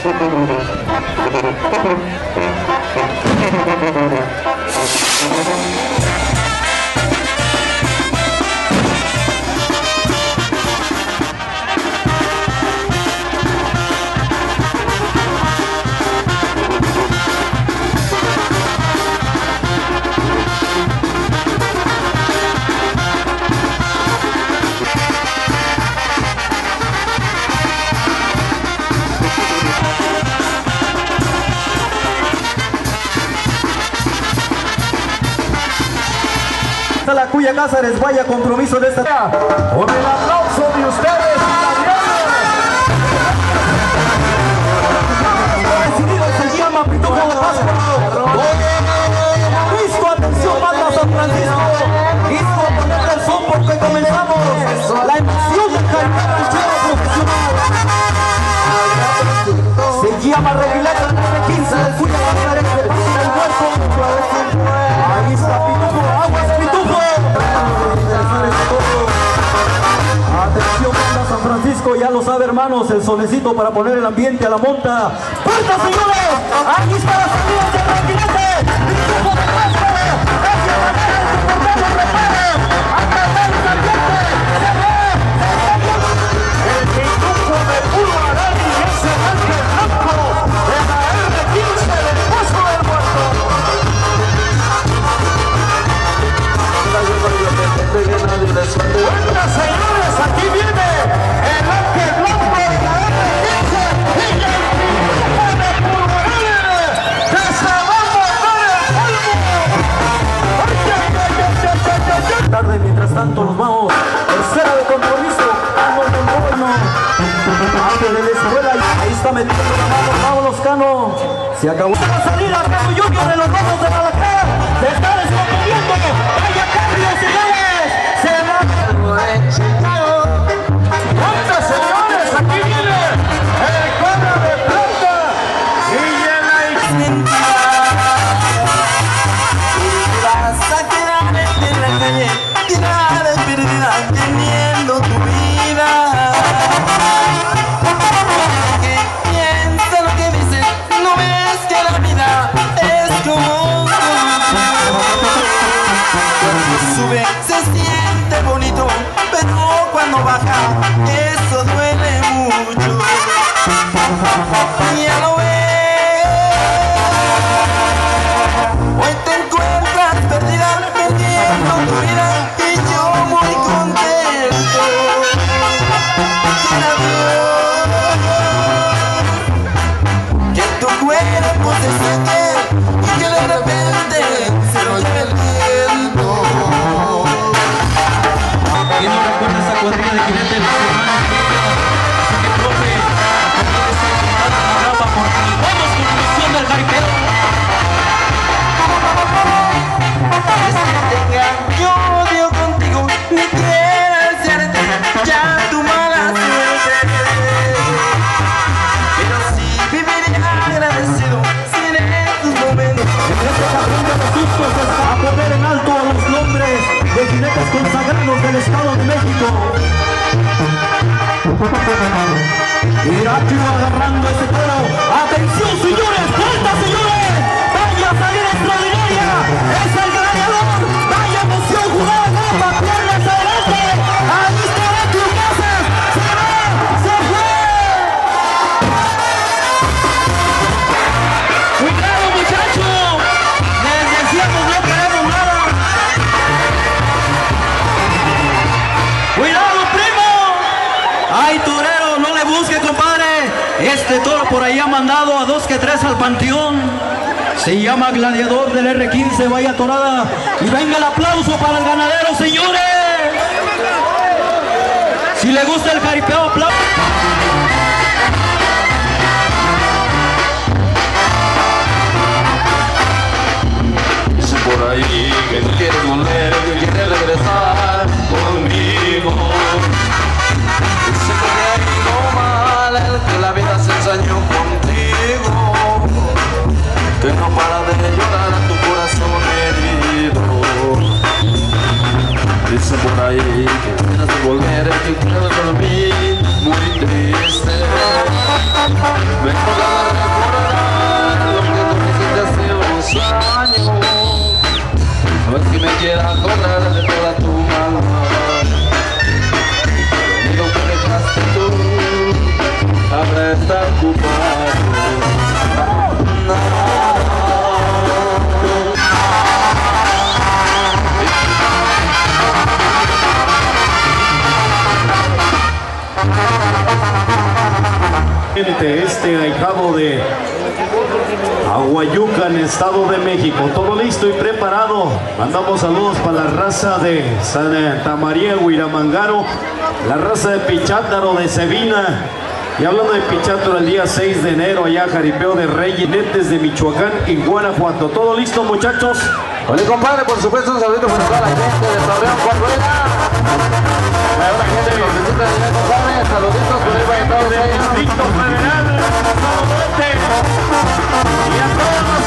Thank you. A la cuya Cáceres vaya compromiso de esta con el aplauso de ustedes llama Pitufo de Pascua listo atención banda San Francisco. Listo a ponerle ya lo sabe hermanos, el solecito para poner el ambiente a la monta. ¡Puerta, señores! ¡Aquí está la salida del requinete! ¡Pitufo de. ¡Se! El de puro es el de la R15 del puesto del muerto. Se acabó se siente bonito, pero cuando baja eso duele mucho. Ya lo consagrados del Estado de México. Irachu agarrando ese toro. ¡Atención, señores! ¡Vuelta, señores! ¡Vaya a salir extraordinaria! ¡Es el ganador! ¡Vaya emoción jugada! ¡Gamba! ¡Piernas adelante! Por ahí ha mandado a dos que tres al panteón. Se llama Gladiador del R15, vaya torada. Y venga el aplauso para el ganadero, señores. Si le gusta el jaripeo, aplauso. Por ahí que quieres volver, que quieres regresar I. Aguayucan, Estado de México. Todo listo y preparado. Mandamos saludos para la raza de Santa María Huiramangaro, la raza de Pichátaro de Sevina. Y hablando de Pichátaro, el día 6 de enero, allá Jaripeo de Reyes, de Michoacán y Guanajuato. ¿Todo listo, muchachos? Oye, compadre, por supuesto, un saludito para toda la gente de Torreón, Coahuila. A la gente que nos visita allá, compadre. Saluditos por ahí para todos. Distrito Federal, Norte. Y a todos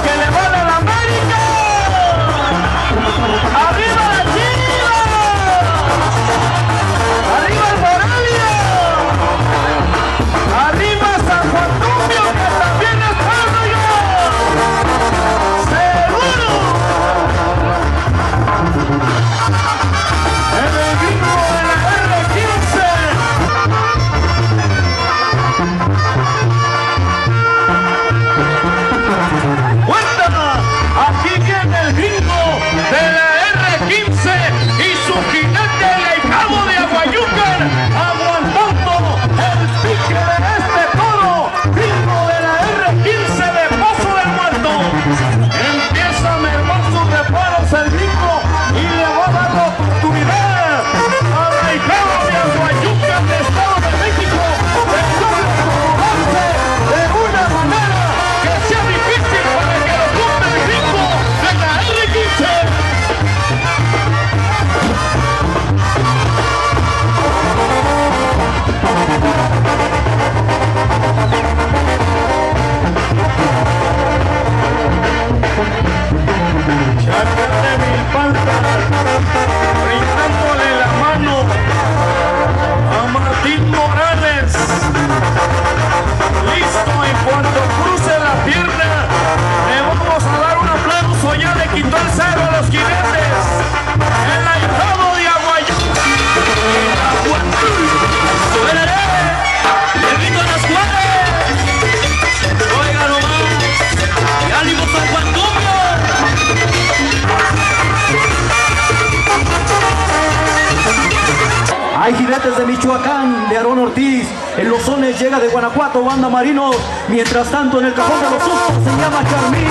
jinetes de Michoacán, de Aarón Ortiz. En los sones llega de Guanajuato, banda Marino. Mientras tanto, en el cajón de los sustos se llama Carmín.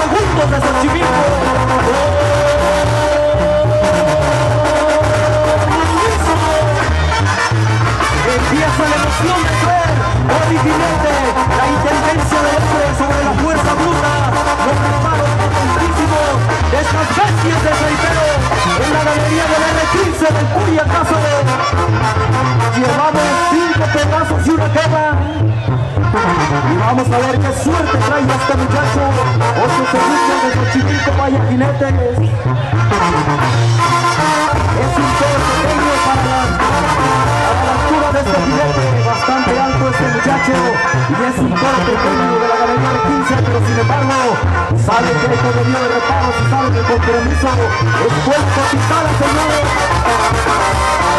Segundos de Xochimilco. Empieza la emoción de ser originante, la intendencia del hombre sobre la fuerza bruta, los potentísimos de estas bestias de Ceipero en la galería del R15 del Curia Cáceres. Llevamos cinco pedazos y una cama. Y vamos a ver qué suerte trae este muchacho. Ocho segundos de Xochimilco, vaya jinetes. Es un toro pequeño para la, bastante alto este muchacho, y es un toro pequeño de la galería de 15, pero sin embargo, sabe que hay poderío de reparos y sabe que el compromiso es fuerza pisada, señores.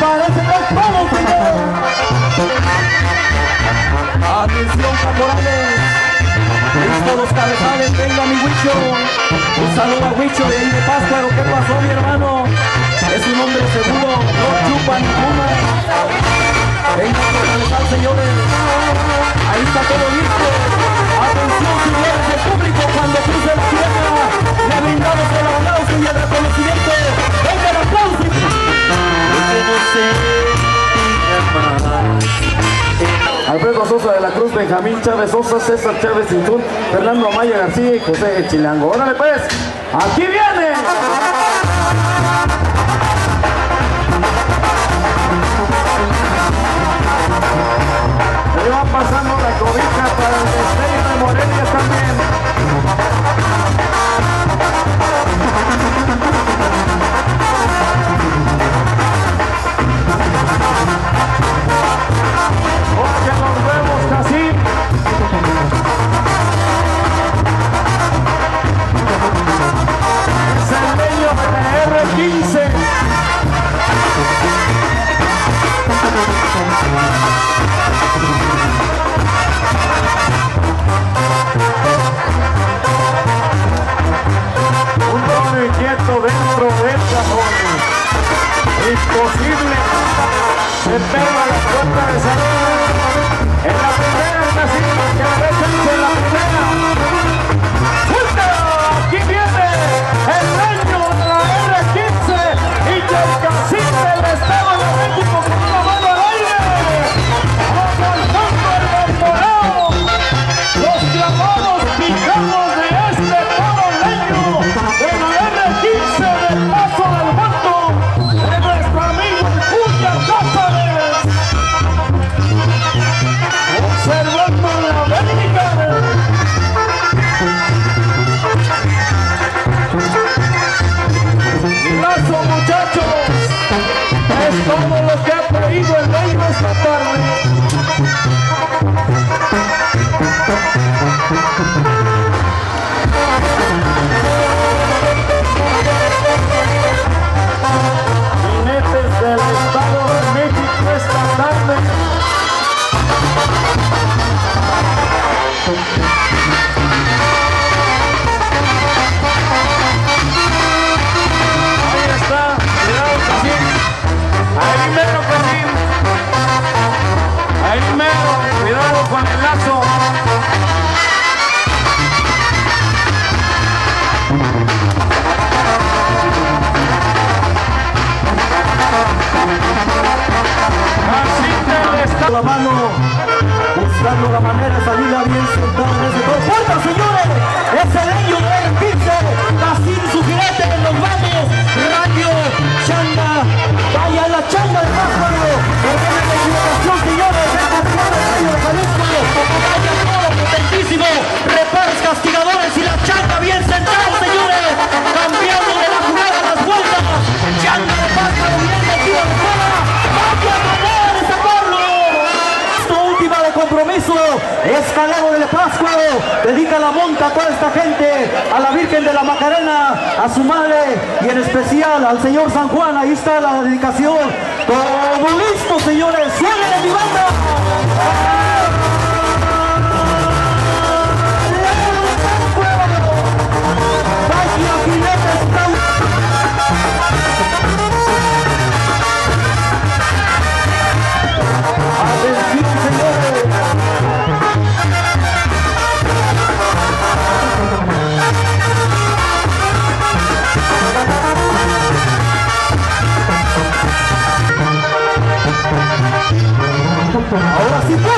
Parece que es todo, señor. Atención, caporales. Listo los cabezales, venga mi Huicho. Un saludo a Huicho de ahí de Pátzcuaro. ¿Qué pasó, mi hermano? Es un hombre seguro, no chupa ninguna. Venga por cabezal, señores. Ahí está todo listo. Atención, señores del público, cuando Alfredo Sosa de la Cruz, Benjamín Chávez Sosa, César Chávez Cintrón, Fernando Amaya García y José Chilango. ¡Órale pues! ¡Aquí viene! enferma la cuenta de salud. la mano, buscando la manera de salirla bien sentado en ese todo. ¡Puerta, señores! ¡Ese leño el piso! ¡Casín su jinete en los barrios! ¡Radio Changa! ¡Vaya la changa, hermano! ¡Porque la equivocación, señores! ¡El campeón de esta gente, a la Virgen de la Macarena, a su madre y en especial al señor San Juan. Ahí está la dedicación. Todo listo, señores. ¡Suelen Ahora sí fue.